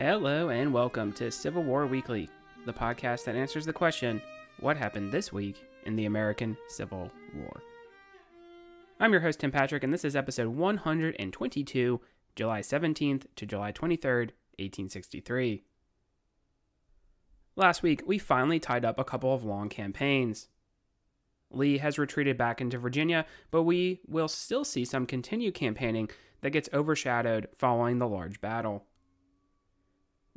Hello and welcome to Civil War Weekly, the podcast that answers the question what happened this week in the American Civil War? I'm your host, Tim Patrick, and this is episode 122, July 17th to July 23rd, 1863. Last week, we finally tied up a couple of long campaigns. Lee has retreated back into Virginia, but we will still see some continued campaigning that gets overshadowed following the large battle.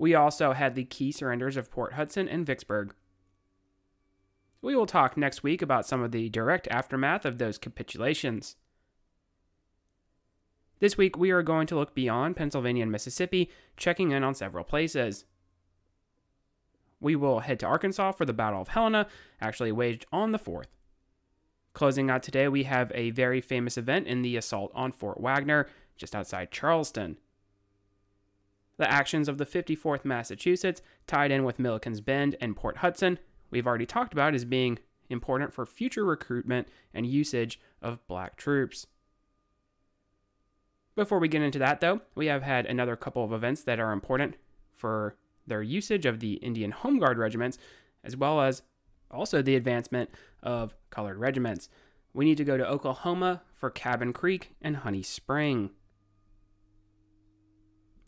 We also had the key surrenders of Port Hudson and Vicksburg. We will talk next week about some of the direct aftermath of those capitulations. This week, we are going to look beyond Pennsylvania and Mississippi, checking in on several places. We will head to Arkansas for the Battle of Helena, actually waged on the 4th. Closing out today, we have a very famous event in the assault on Fort Wagner, just outside Charleston. The actions of the 54th Massachusetts, tied in with Milliken's Bend and Port Hudson, we've already talked about as being important for future recruitment and usage of black troops. Before we get into that, though, we have had another couple of events that are important for their usage of the Indian Home Guard regiments, as well as also the advancement of colored regiments. We need to go to Oklahoma for Cabin Creek and Honey Spring.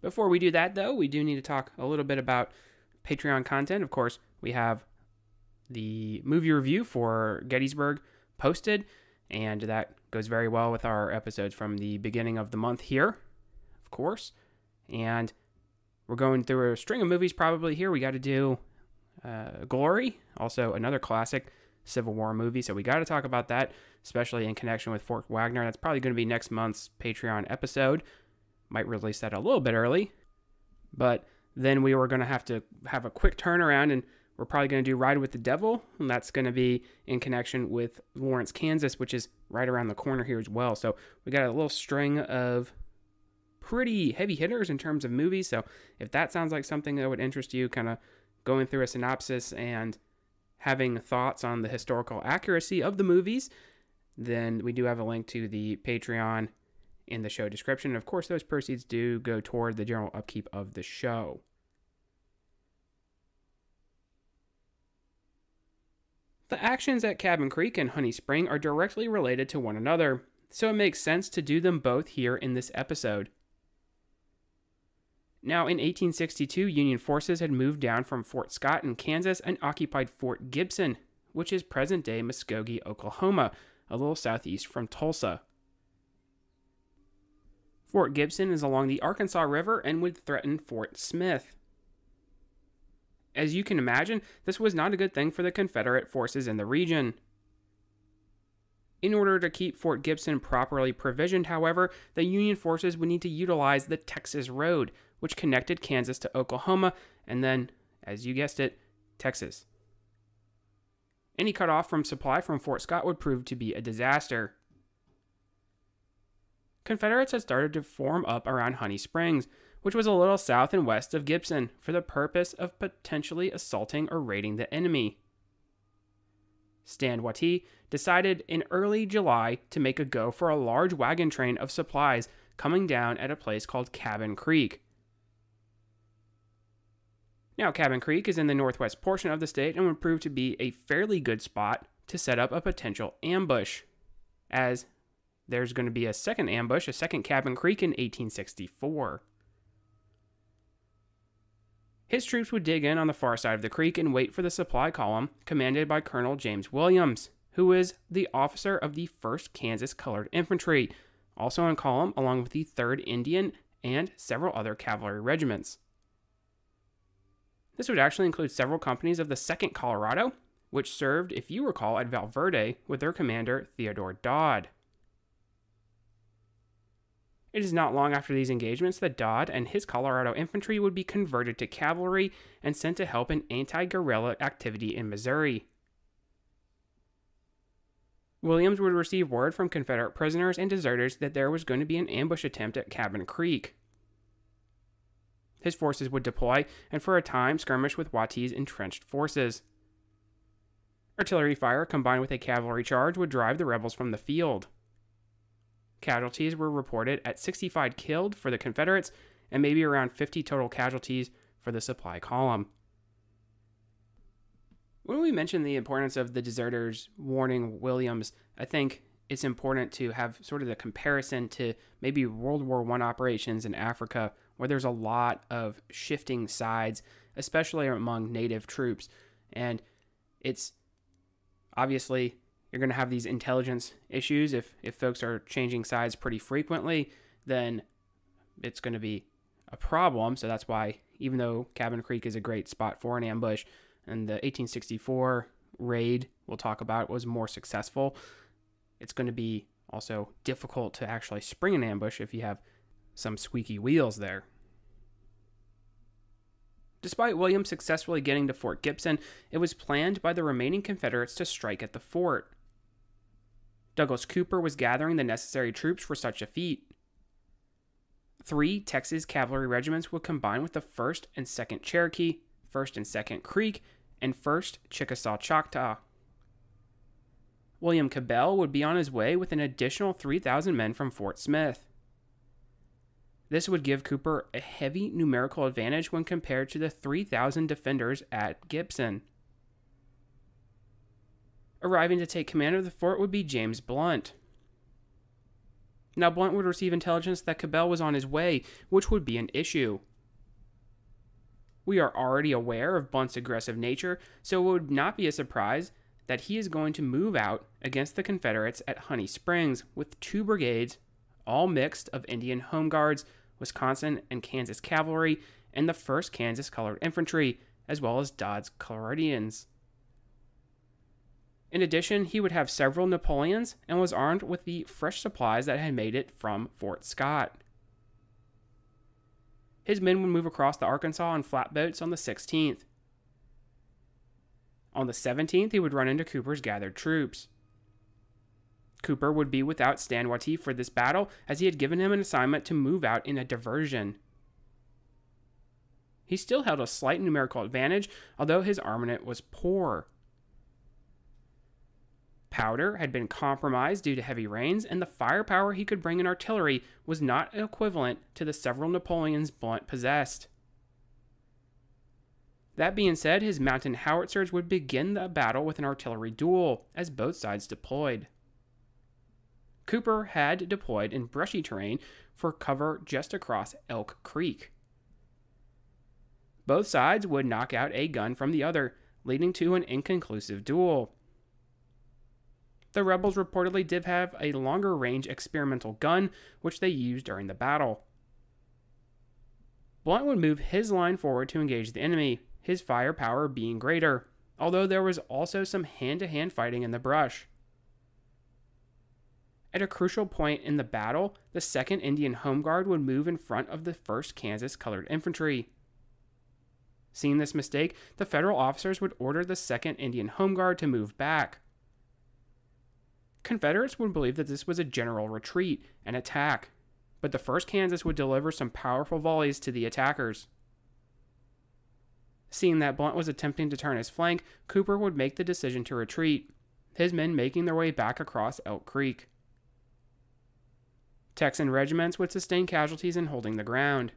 Before we do that, though, we do need to talk a little bit about Patreon content. Of course, we have the movie review for Gettysburg posted, and that goes very well with our episodes from the beginning of the month here, of course. And we're going through a string of movies probably here. We got to do uh, Glory, also another classic Civil War movie. So we got to talk about that, especially in connection with Fort Wagner. That's probably going to be next month's Patreon episode. Might release that a little bit early, but then we were going to have to have a quick turnaround and we're probably going to do Ride with the Devil, and that's going to be in connection with Lawrence, Kansas, which is right around the corner here as well. So we got a little string of pretty heavy hitters in terms of movies. So if that sounds like something that would interest you, kind of going through a synopsis and having thoughts on the historical accuracy of the movies, then we do have a link to the Patreon in the show description. Of course, those proceeds do go toward the general upkeep of the show. The actions at Cabin Creek and Honey Spring are directly related to one another, so it makes sense to do them both here in this episode. Now, in 1862, Union forces had moved down from Fort Scott in Kansas and occupied Fort Gibson, which is present day Muskogee, Oklahoma, a little southeast from Tulsa. Fort Gibson is along the Arkansas River and would threaten Fort Smith. As you can imagine, this was not a good thing for the Confederate forces in the region. In order to keep Fort Gibson properly provisioned, however, the Union forces would need to utilize the Texas Road, which connected Kansas to Oklahoma and then, as you guessed it, Texas. Any cut off from supply from Fort Scott would prove to be a disaster. Confederates had started to form up around Honey Springs, which was a little south and west of Gibson, for the purpose of potentially assaulting or raiding the enemy. Stand Watie decided in early July to make a go for a large wagon train of supplies coming down at a place called Cabin Creek. Now, Cabin Creek is in the northwest portion of the state and would prove to be a fairly good spot to set up a potential ambush, as there's going to be a second ambush, a second Cabin Creek in 1864. His troops would dig in on the far side of the creek and wait for the supply column, commanded by Colonel James Williams, who is the officer of the 1st Kansas Colored Infantry, also in column along with the 3rd Indian and several other cavalry regiments. This would actually include several companies of the 2nd Colorado, which served, if you recall, at Val Verde with their commander Theodore Dodd. It is not long after these engagements that Dodd and his Colorado infantry would be converted to cavalry and sent to help in anti guerrilla activity in Missouri. Williams would receive word from Confederate prisoners and deserters that there was going to be an ambush attempt at Cabin Creek. His forces would deploy and for a time skirmish with Watie's entrenched forces. Artillery fire combined with a cavalry charge would drive the rebels from the field. Casualties were reported at 65 killed for the Confederates and maybe around 50 total casualties for the supply column. When we mention the importance of the deserters warning Williams, I think it's important to have sort of the comparison to maybe World War I operations in Africa, where there's a lot of shifting sides, especially among native troops. And it's obviously you're going to have these intelligence issues if, if folks are changing sides pretty frequently, then it's going to be a problem. So that's why, even though Cabin Creek is a great spot for an ambush, and the 1864 raid we'll talk about was more successful, it's going to be also difficult to actually spring an ambush if you have some squeaky wheels there. Despite Williams successfully getting to Fort Gibson, it was planned by the remaining Confederates to strike at the fort. Douglas Cooper was gathering the necessary troops for such a feat. Three Texas cavalry regiments would combine with the 1st and 2nd Cherokee, 1st and 2nd Creek, and 1st Chickasaw Choctaw. William Cabell would be on his way with an additional 3,000 men from Fort Smith. This would give Cooper a heavy numerical advantage when compared to the 3,000 defenders at Gibson. Arriving to take command of the fort would be James Blunt. Now, Blunt would receive intelligence that Cabell was on his way, which would be an issue. We are already aware of Blunt's aggressive nature, so it would not be a surprise that he is going to move out against the Confederates at Honey Springs with two brigades, all mixed of Indian Home Guards, Wisconsin and Kansas Cavalry, and the 1st Kansas Colored Infantry, as well as Dodds Coloradians. In addition, he would have several Napoleons and was armed with the fresh supplies that had made it from Fort Scott. His men would move across the Arkansas on flatboats on the 16th. On the 17th, he would run into Cooper's gathered troops. Cooper would be without Stand Watie for this battle, as he had given him an assignment to move out in a diversion. He still held a slight numerical advantage, although his armament was poor. Powder had been compromised due to heavy rains, and the firepower he could bring in artillery was not equivalent to the several Napoleons Blunt possessed. That being said, his mountain howitzers would begin the battle with an artillery duel, as both sides deployed. Cooper had deployed in brushy terrain for cover just across Elk Creek. Both sides would knock out a gun from the other, leading to an inconclusive duel. The rebels reportedly did have a longer range experimental gun, which they used during the battle. Blunt would move his line forward to engage the enemy, his firepower being greater, although there was also some hand to hand fighting in the brush. At a crucial point in the battle, the 2nd Indian Home Guard would move in front of the 1st Kansas Colored Infantry. Seeing this mistake, the federal officers would order the 2nd Indian Home Guard to move back. Confederates would believe that this was a general retreat an attack, but the 1st Kansas would deliver some powerful volleys to the attackers. Seeing that Blunt was attempting to turn his flank, Cooper would make the decision to retreat, his men making their way back across Elk Creek. Texan regiments would sustain casualties in holding the ground.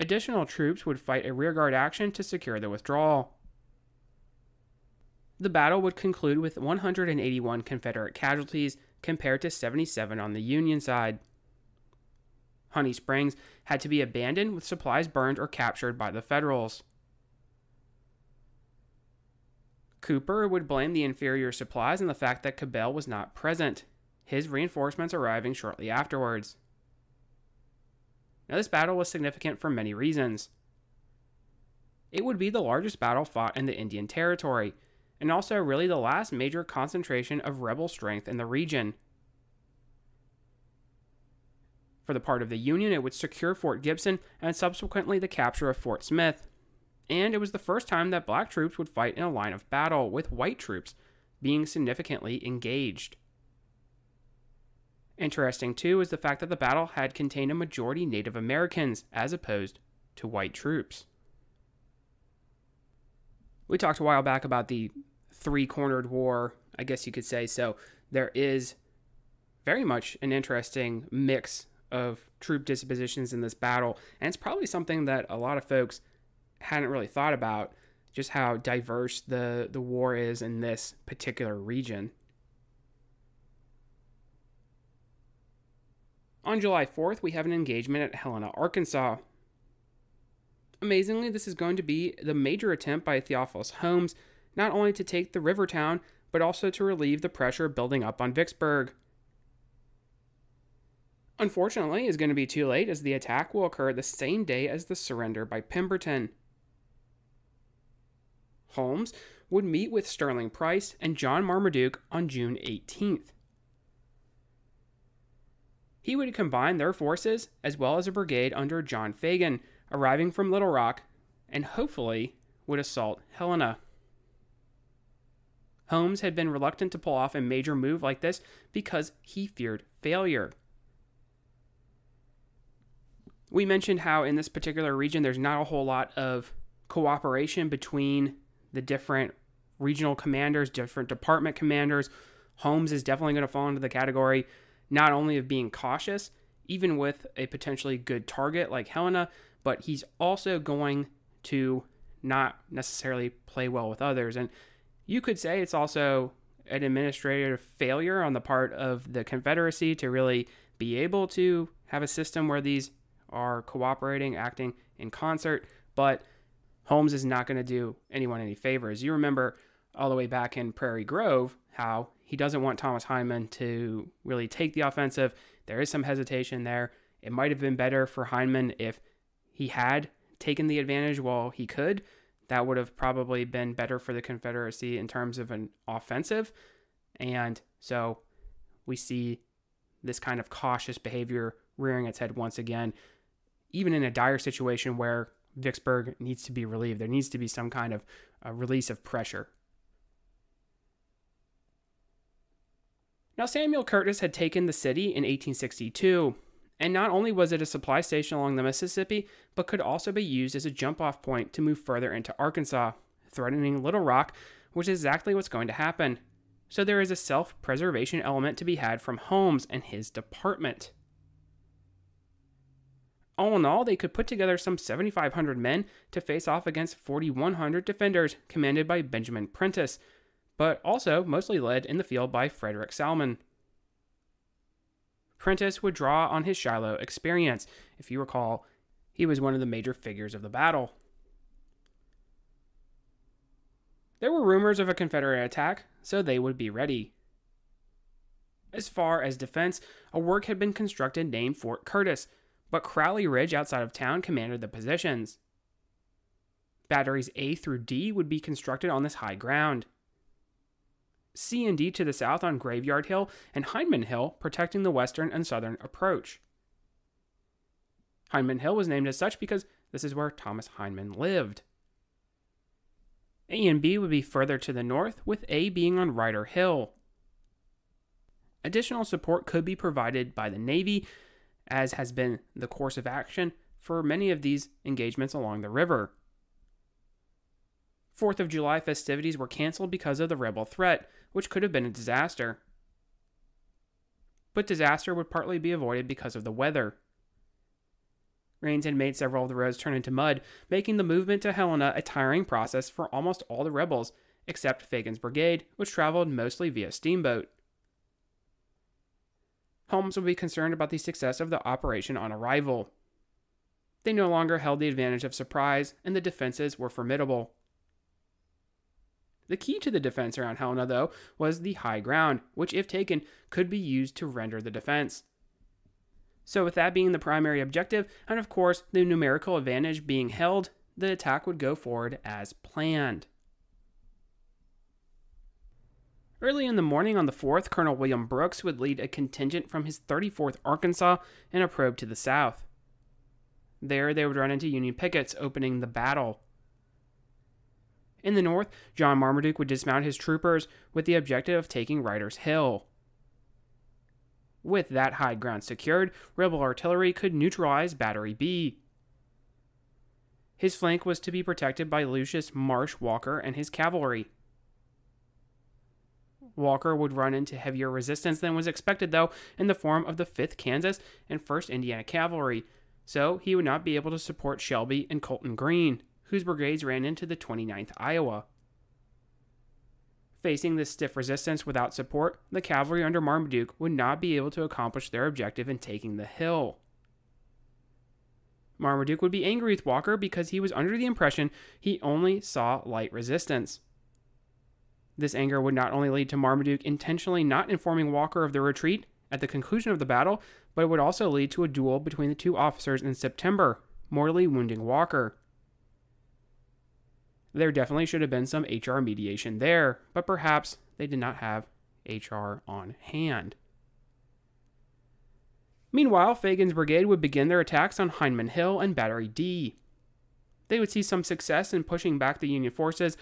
Additional troops would fight a rearguard action to secure the withdrawal. The battle would conclude with 181 Confederate casualties compared to 77 on the Union side. Honey Springs had to be abandoned with supplies burned or captured by the Federals. Cooper would blame the inferior supplies and the fact that Cabell was not present, his reinforcements arriving shortly afterwards. Now, this battle was significant for many reasons. It would be the largest battle fought in the Indian Territory, and also really the last major concentration of rebel strength in the region. For the part of the Union, it would secure Fort Gibson and subsequently the capture of Fort Smith. And it was the first time that black troops would fight in a line of battle, with white troops being significantly engaged. Interesting, too, is the fact that the battle had contained a majority Native Americans as opposed to white troops. We talked a while back about the three cornered war, I guess you could say. So there is very much an interesting mix of troop dispositions in this battle, and it's probably something that a lot of folks hadn't really thought about just how diverse the, the war is in this particular region. On July 4th, we have an engagement at Helena, Arkansas. Amazingly, this is going to be the major attempt by Theophilus Holmes not only to take the river town, but also to relieve the pressure building up on Vicksburg. Unfortunately, it's going to be too late as the attack will occur the same day as the surrender by Pemberton. Holmes would meet with Sterling Price and John Marmaduke on June 18th. He would combine their forces as well as a brigade under John Fagan, arriving from Little Rock, and hopefully would assault Helena. Holmes had been reluctant to pull off a major move like this because he feared failure. We mentioned how in this particular region there's not a whole lot of cooperation between the different regional commanders, different department commanders. Holmes is definitely going to fall into the category not only of being cautious, even with a potentially good target like Helena, but he's also going to not necessarily play well with others. And you could say it's also an administrative failure on the part of the Confederacy to really be able to have a system where these are cooperating, acting in concert, but Holmes is not going to do anyone any favors. You remember all the way back in Prairie Grove how he doesn't want Thomas Hindman to really take the offensive. There is some hesitation there. It might have been better for Hindman if he had taken the advantage while he could, that would have probably been better for the Confederacy in terms of an offensive. And so we see this kind of cautious behavior rearing its head once again, even in a dire situation where Vicksburg needs to be relieved. There needs to be some kind of release of pressure. Now, Samuel Curtis had taken the city in 1862, and not only was it a supply station along the Mississippi, but could also be used as a jump off point to move further into Arkansas, threatening Little Rock, which is exactly what's going to happen. So there is a self preservation element to be had from Holmes and his department. All in all, they could put together some 7,500 men to face off against 4,100 defenders commanded by Benjamin Prentiss, but also mostly led in the field by Frederick Salomon. Prentiss would draw on his Shiloh experience. If you recall, he was one of the major figures of the battle. There were rumors of a Confederate attack, so they would be ready. As far as defense, a work had been constructed named Fort Curtis, but Crowley Ridge outside of town commanded the positions. Batteries A through D would be constructed on this high ground. C and D to the south on Graveyard Hill, and Hindman Hill protecting the western and southern approach. Hindman Hill was named as such because this is where Thomas Hindman lived. A and B would be further to the north, with A being on Ryder Hill. Additional support could be provided by the Navy, as has been the course of action for many of these engagements along the river. Fourth of July festivities were canceled because of the rebel threat, which could have been a disaster. But disaster would partly be avoided because of the weather. Rains had made several of the roads turn into mud, making the movement to Helena a tiring process for almost all the rebels, except Fagan's brigade, which traveled mostly via steamboat. Holmes would be concerned about the success of the operation on arrival. They no longer held the advantage of surprise, and the defenses were formidable. The key to the defense around Helena, though, was the high ground, which, if taken, could be used to render the defense. So, with that being the primary objective, and of course the numerical advantage being held, the attack would go forward as planned. Early in the morning on the 4th, Colonel William Brooks would lead a contingent from his 34th Arkansas in a probe to the south. There, they would run into Union pickets, opening the battle. In the north, John Marmaduke would dismount his troopers with the objective of taking Ryder's Hill. With that high ground secured, rebel artillery could neutralize Battery B. His flank was to be protected by Lucius Marsh Walker and his cavalry. Walker would run into heavier resistance than was expected, though, in the form of the 5th Kansas and 1st Indiana Cavalry, so he would not be able to support Shelby and Colton Greene, whose brigades ran into the 29th Iowa. Facing this stiff resistance without support, the cavalry under Marmaduke would not be able to accomplish their objective in taking the hill. Marmaduke would be angry with Walker because he was under the impression he only saw light resistance. This anger would not only lead to Marmaduke intentionally not informing Walker of the retreat at the conclusion of the battle, but it would also lead to a duel between the two officers in September, mortally wounding Walker. There definitely should have been some HR mediation there, but perhaps they did not have HR on hand. Meanwhile, Fagan's brigade would begin their attacks on Hindman Hill and Battery D. They would see some success in pushing back the Union forces,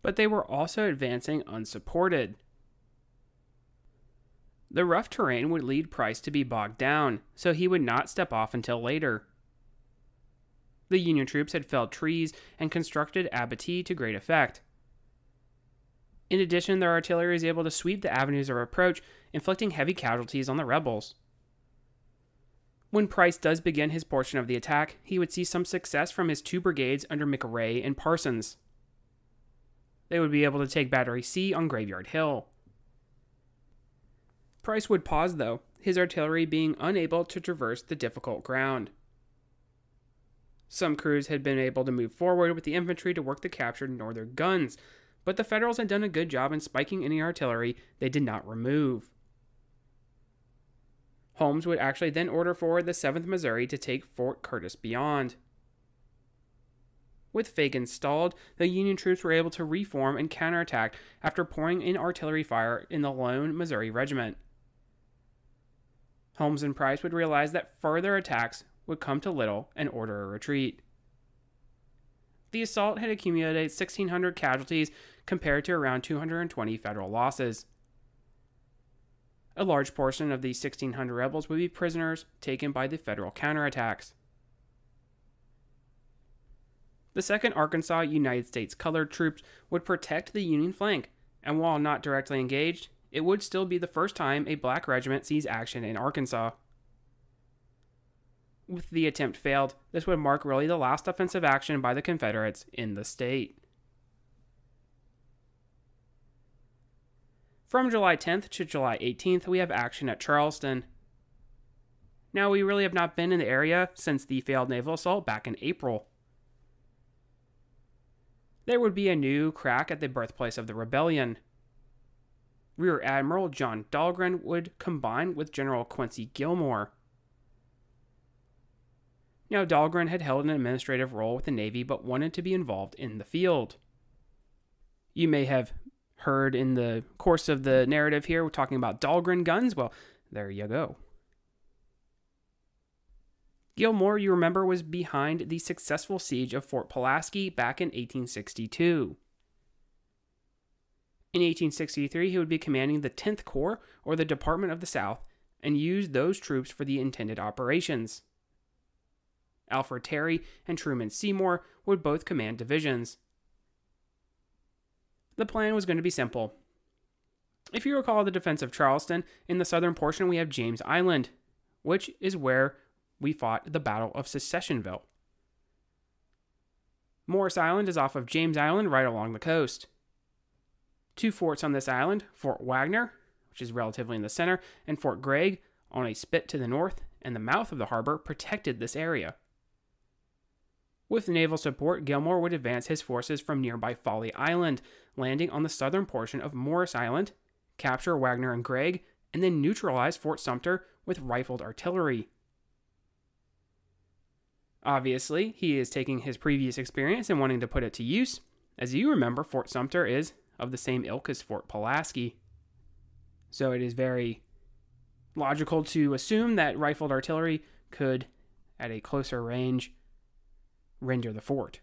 but they were also advancing unsupported. The rough terrain would lead Price to be bogged down, so he would not step off until later. The Union troops had felled trees and constructed abatis to great effect. In addition, their artillery was able to sweep the avenues of approach, inflicting heavy casualties on the rebels. When Price does begin his portion of the attack, he would see some success from his two brigades under McRae and Parsons. They would be able to take Battery C on Graveyard Hill. Price would pause, though, his artillery being unable to traverse the difficult ground. Some crews had been able to move forward with the infantry to work the captured Northern guns, but the Federals had done a good job in spiking any artillery they did not remove. Holmes would actually then order forward the 7th Missouri to take Fort Curtis beyond. With Fagan stalled, the Union troops were able to reform and counterattack after pouring in artillery fire in the lone Missouri regiment. Holmes and Price would realize that further attacks would come to little and order a retreat. The assault had accumulated 1,600 casualties compared to around 220 federal losses. A large portion of the 1,600 rebels would be prisoners taken by the federal counterattacks. The 2nd Arkansas United States Colored Troops would protect the Union flank, and while not directly engaged, it would still be the first time a black regiment sees action in Arkansas. With the attempt failed, this would mark really the last offensive action by the Confederates in the state. From July 10th to July 18th, we have action at Charleston. Now, we really have not been in the area since the failed naval assault back in April. There would be a new crack at the birthplace of the rebellion. Rear Admiral John Dahlgren would combine with General Quincy Gillmore. Now, Dahlgren had held an administrative role with the Navy but wanted to be involved in the field. You may have heard in the course of the narrative here, we're talking about Dahlgren guns. Well, there you go. Gillmore, you remember, was behind the successful siege of Fort Pulaski back in 1862. In 1863, he would be commanding the 10th Corps, or the Department of the South, and use those troops for the intended operations. Alfred Terry and Truman Seymour would both command divisions. The plan was going to be simple. If you recall the defense of Charleston, in the southern portion we have James Island, which is where we fought the Battle of Secessionville. Morris Island is off of James Island right along the coast. Two forts on this island Fort Wagner, which is relatively in the center, and Fort Gregg on a spit to the north and the mouth of the harbor protected this area. With naval support, Gillmore would advance his forces from nearby Folly Island, landing on the southern portion of Morris Island, capture Wagner and Gregg, and then neutralize Fort Sumter with rifled artillery. Obviously, he is taking his previous experience and wanting to put it to use. As you remember, Fort Sumter is of the same ilk as Fort Pulaski. So it is very logical to assume that rifled artillery could, at a closer range, render the fort.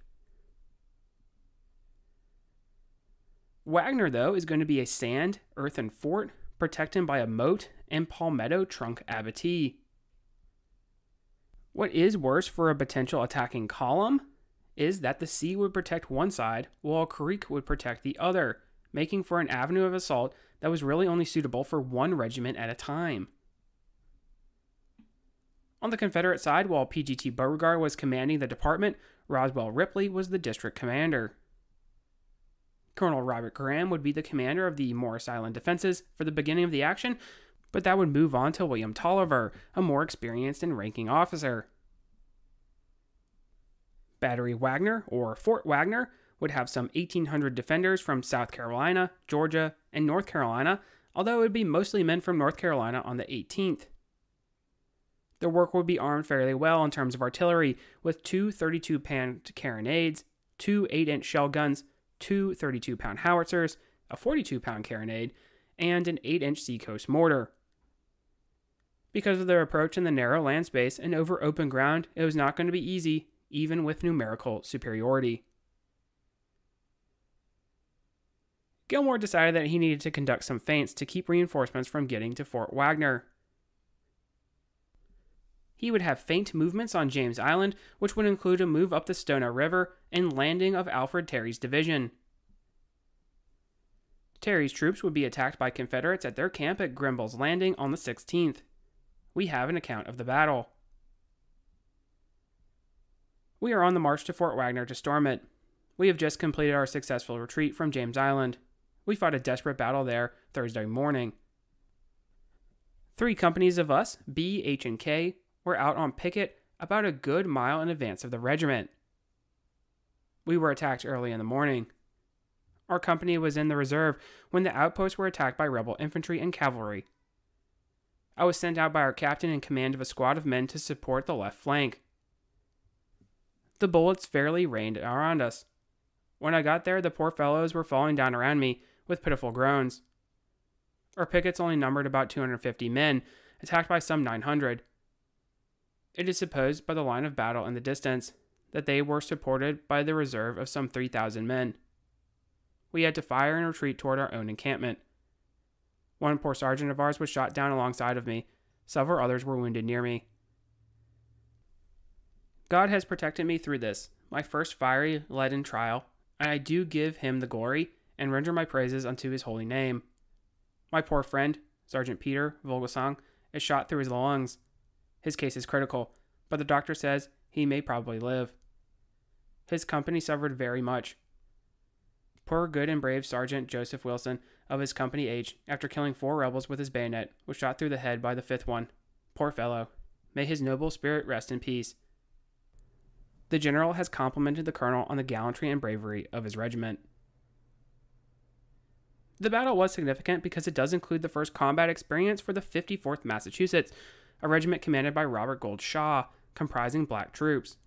Wagner, though, is going to be a sand, earthen fort protected by a moat and palmetto trunk abattis. What is worse for a potential attacking column is that the sea would protect one side while a creek would protect the other, making for an avenue of assault that was really only suitable for one regiment at a time. On the Confederate side, while PGT Beauregard was commanding the department, Roswell Ripley was the district commander. Colonel Robert Graham would be the commander of the Morris Island defenses for the beginning of the action, but that would move on to William Taliaferro, a more experienced and ranking officer. Battery Wagner, or Fort Wagner, would have some 1,800 defenders from South Carolina, Georgia, and North Carolina, although it would be mostly men from North Carolina on the 18th. The work would be armed fairly well in terms of artillery, with two 32 pound carronades, two 8 inch shell guns, two 32 pound howitzers, a 42 pound carronade, and an 8 inch Seacoast mortar. Because of their approach in the narrow land space and over open ground, it was not going to be easy, even with numerical superiority. Gillmore decided that he needed to conduct some feints to keep reinforcements from getting to Fort Wagner. He would have feint movements on James Island, which would include a move up the Stono River and landing of Alfred Terry's division. Terry's troops would be attacked by Confederates at their camp at Grimball's Landing on the 16th. We have an account of the battle. We are on the march to Fort Wagner to storm it. We have just completed our successful retreat from James Island. We fought a desperate battle there Thursday morning. Three companies of us, B, H, and K, were out on picket about a good mile in advance of the regiment. We were attacked early in the morning. Our company was in the reserve when the outposts were attacked by rebel infantry and cavalry. I was sent out by our captain in command of a squad of men to support the left flank. The bullets fairly rained around us. When I got there, the poor fellows were falling down around me, with pitiful groans. Our pickets only numbered about 250 men, attacked by some 900. It is supposed by the line of battle in the distance that they were supported by the reserve of some 3,000 men. We had to fire and retreat toward our own encampment. One poor sergeant of ours was shot down alongside of me. Several others were wounded near me. God has protected me through this, my first fiery leaden trial, and I do give him the glory and render my praises unto his holy name. My poor friend, Sergeant Peter Vogelsang, is shot through his lungs. His case is critical, but the doctor says he may probably live. His company suffered very much. Poor good and brave Sergeant Joseph Wilson of his company H, after killing four rebels with his bayonet, was shot through the head by the fifth one. Poor fellow. May his noble spirit rest in peace. The general has complimented the colonel on the gallantry and bravery of his regiment. The battle was significant because it does include the first combat experience for the 54th Massachusetts, a regiment commanded by Robert Gould Shaw, comprising black troops.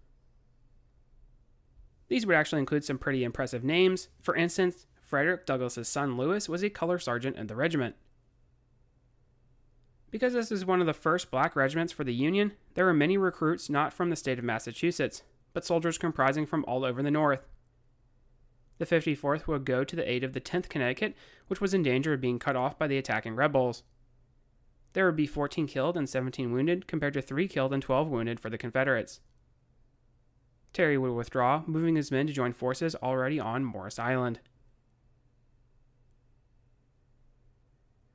These would actually include some pretty impressive names. For instance, Frederick Douglass's son Lewis was a color sergeant in the regiment. Because this is one of the first black regiments for the Union, there were many recruits not from the state of Massachusetts, but soldiers comprising from all over the North. The 54th would go to the aid of the 10th Connecticut, which was in danger of being cut off by the attacking rebels. There would be 14 killed and 17 wounded, compared to 3 killed and 12 wounded for the Confederates. Terry would withdraw, moving his men to join forces already on Morris Island.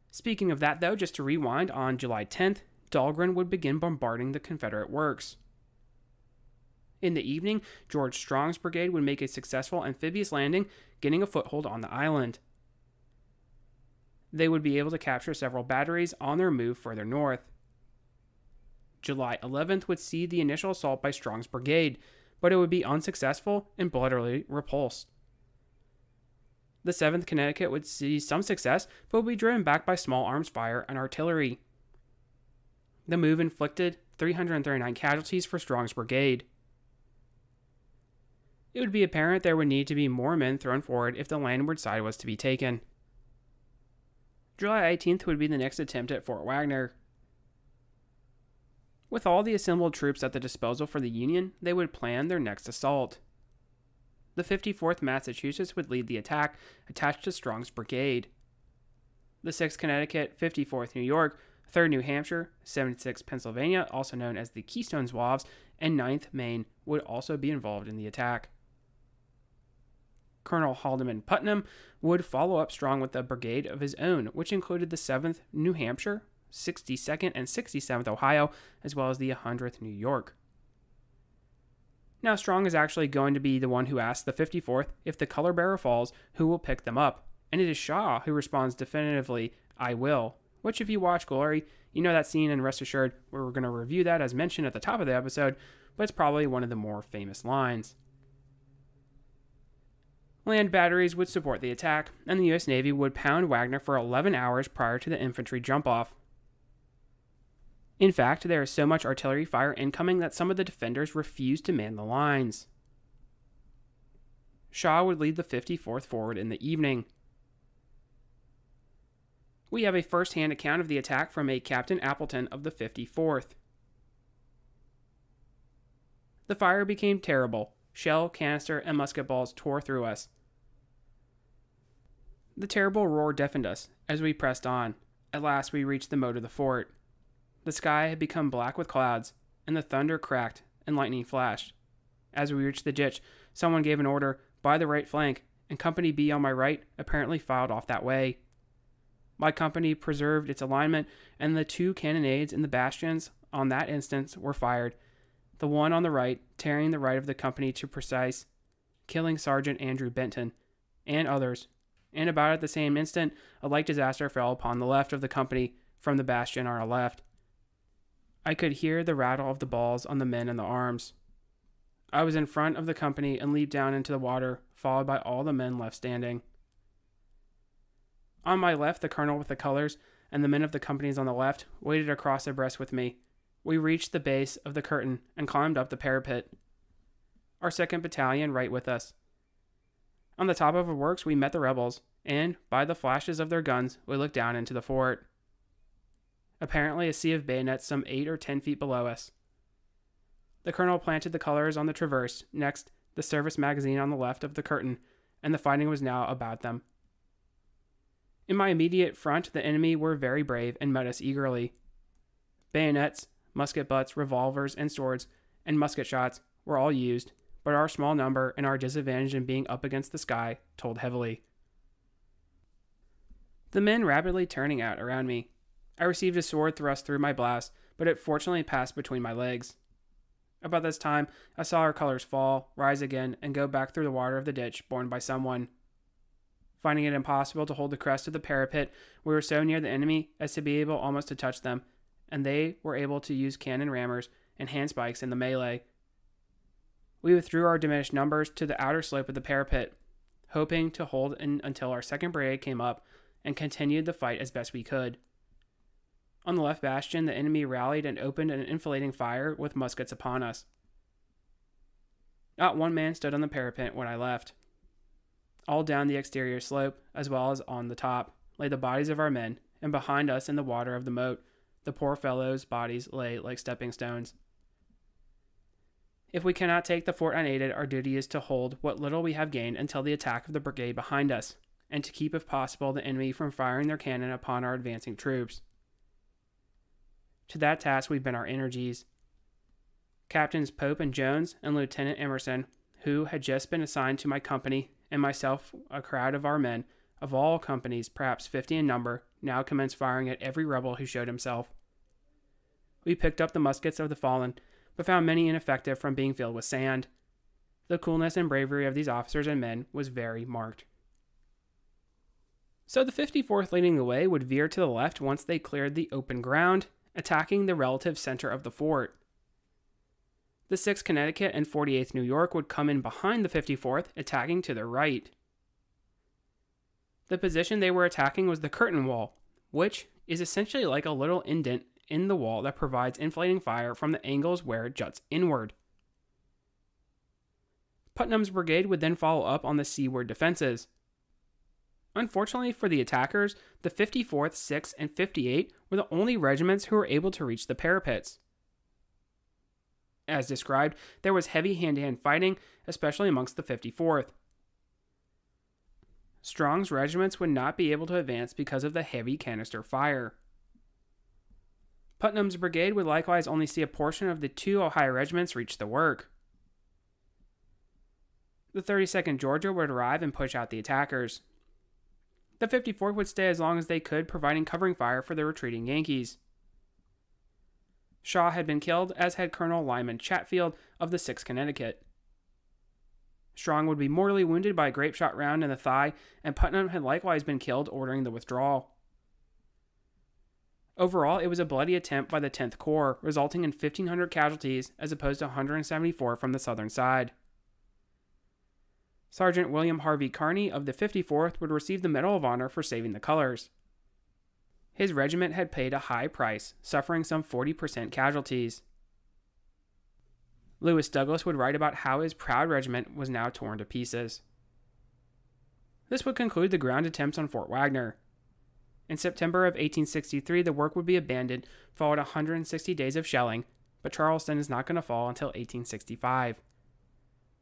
Speaking of that, though, just to rewind, on July 10th, Dahlgren would begin bombarding the Confederate works. In the evening, George Strong's brigade would make a successful amphibious landing, getting a foothold on the island. They would be able to capture several batteries on their move further north. July 11th would see the initial assault by Strong's brigade, but it would be unsuccessful and bloodily repulsed. The 7th Connecticut would see some success, but would be driven back by small arms fire and artillery. The move inflicted 339 casualties for Strong's brigade it would be apparent there would need to be more men thrown forward if the landward side was to be taken. July 18th would be the next attempt at Fort Wagner. With all the assembled troops at the disposal for the Union, they would plan their next assault. The 54th Massachusetts would lead the attack, attached to Strong's brigade. The 6th Connecticut, 54th New York, 3rd New Hampshire, 76th Pennsylvania, also known as the Keystone Zouaves, and 9th Maine would also be involved in the attack. Colonel Haldimand Putnam would follow up strong with a brigade of his own, which included the 7th New Hampshire, 62nd and 67th Ohio, as well as the 100th New York. Now, Strong is actually going to be the one who asks the 54th if the color bearer falls, who will pick them up. And it is Shaw who responds definitively, I will. Which, if you watch Glory, you know that scene, and rest assured, we're going to review that as mentioned at the top of the episode, but it's probably one of the more famous lines. Land batteries would support the attack, and the U.S. Navy would pound Wagner for 11 hours prior to the infantry jump off. In fact, there is so much artillery fire incoming that some of the defenders refused to man the lines. Shaw would lead the 54th forward in the evening. We have a first hand account of the attack from a Captain Appleton of the 54th. The fire became terrible. Shell, canister, and musket balls tore through us. The terrible roar deafened us as we pressed on. At last, we reached the moat of the fort. The sky had become black with clouds, and the thunder cracked and lightning flashed. As we reached the ditch, someone gave an order by the right flank, and Company B on my right apparently filed off that way. My company preserved its alignment, and the two cannonades in the bastions on that instant were fired, the one on the right tearing the right of the company to precise, killing Sergeant Andrew Benton and others. And about at the same instant, a like disaster fell upon the left of the company from the bastion on our left. I could hear the rattle of the balls on the men and the arms. I was in front of the company and leaped down into the water, followed by all the men left standing. On my left, the colonel with the colors and the men of the companies on the left waited across abreast with me. We reached the base of the curtain and climbed up the parapet. Our second battalion right with us. On the top of the works, we met the rebels, and by the flashes of their guns, we looked down into the fort apparently a sea of bayonets some eight or ten feet below us. The colonel planted the colors on the traverse, next, the service magazine on the left of the curtain, and the fighting was now about them. In my immediate front, the enemy were very brave and met us eagerly. Bayonets, musket butts, revolvers, and swords, and musket shots were all used, but our small number and our disadvantage in being up against the sky told heavily. The men rapidly turning out around me, I received a sword thrust through my blouse, but it fortunately passed between my legs. About this time, I saw our colors fall, rise again, and go back through the water of the ditch borne by someone. Finding it impossible to hold the crest of the parapet, we were so near the enemy as to be able almost to touch them, and they were able to use cannon rammers and handspikes in the melee. We withdrew our diminished numbers to the outer slope of the parapet, hoping to hold in until our second brigade came up and continued the fight as best we could. On the left bastion, the enemy rallied and opened an enfilading fire with muskets upon us. Not one man stood on the parapet when I left. All down the exterior slope, as well as on the top, lay the bodies of our men, and behind us in the water of the moat, the poor fellows' bodies lay like stepping stones. If we cannot take the fort unaided, our duty is to hold what little we have gained until the attack of the brigade behind us, and to keep, if possible, the enemy from firing their cannon upon our advancing troops. To that task we've been our energies. Captains Pope and Jones and Lieutenant Emerson, who had just been assigned to my company, and myself, a crowd of our men, of all companies, perhaps fifty in number, now commenced firing at every rebel who showed himself. We picked up the muskets of the fallen, but found many ineffective from being filled with sand. The coolness and bravery of these officers and men was very marked. So the 54th leading the way would veer to the left once they cleared the open ground, attacking the relative center of the fort. The 6th Connecticut and 48th New York would come in behind the 54th, attacking to the right. The position they were attacking was the curtain wall, which is essentially like a little indent in the wall that provides enfilading fire from the angles where it juts inward. Putnam's brigade would then follow up on the seaward defenses. Unfortunately for the attackers, the 54th, 6th, and 58th were the only regiments who were able to reach the parapets. As described, there was heavy hand to hand fighting, especially amongst the 54th. Strong's regiments would not be able to advance because of the heavy canister fire. Putnam's brigade would likewise only see a portion of the two Ohio regiments reach the work. The 32nd Georgia would arrive and push out the attackers. The 54th would stay as long as they could, providing covering fire for the retreating Yankees. Shaw had been killed, as had Colonel Lyman Chatfield of the 6th Connecticut. Strong would be mortally wounded by a grape shot round in the thigh, and Putnam had likewise been killed, ordering the withdrawal. Overall, it was a bloody attempt by the 10th Corps, resulting in 1,500 casualties as opposed to 174 from the southern side. Sergeant William Harvey Carney of the 54th would receive the Medal of Honor for saving the colors. His regiment had paid a high price, suffering some 40% casualties. Lewis Douglass would write about how his proud regiment was now torn to pieces. This would conclude the ground attempts on Fort Wagner. In September of 1863, the work would be abandoned, followed 160 days of shelling, but Charleston is not going to fall until 1865.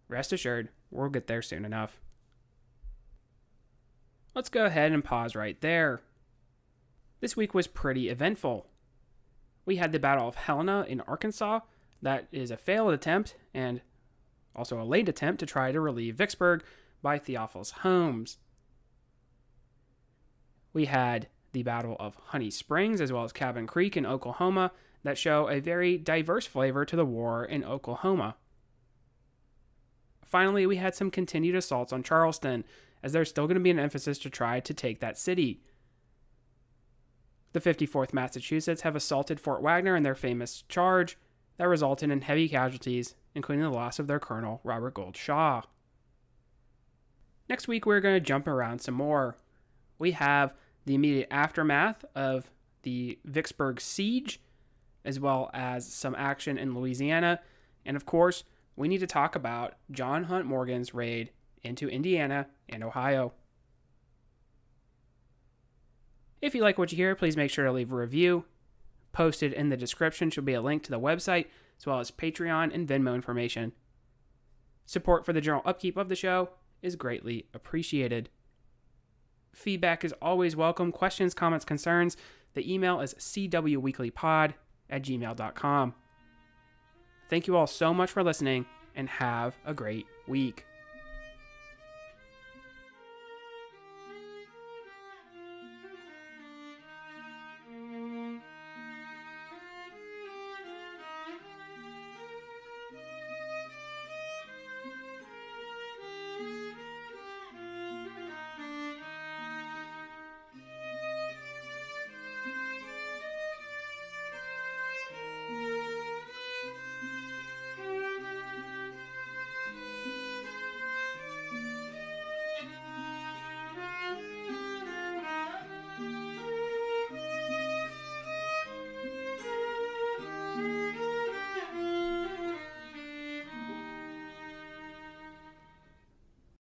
Rest assured, we'll get there soon enough. Let's go ahead and pause right there. This week was pretty eventful. We had the Battle of Helena in Arkansas. That is a failed attempt and also a late attempt to try to relieve Vicksburg by Theophilus Holmes. We had the Battle of Honey Springs as well as Cabin Creek in Oklahoma that show a very diverse flavor to the war in Oklahoma. Finally, we had some continued assaults on Charleston, as there's still going to be an emphasis to try to take that city. The 54th Massachusetts have assaulted Fort Wagner in their famous charge that resulted in heavy casualties, including the loss of their colonel, Robert Gould Shaw. Next week, we're going to jump around some more. We have the immediate aftermath of the Vicksburg siege, as well as some action in Louisiana, and of course, we need to talk about John Hunt Morgan's raid into Indiana and Ohio. If you like what you hear, please make sure to leave a review. Posted in the description should be a link to the website, as well as Patreon and Venmo information. Support for the general upkeep of the show is greatly appreciated. Feedback is always welcome. Questions, comments, concerns. The email is cwweeklypod at gmail.com. Thank you all so much for listening and have a great week.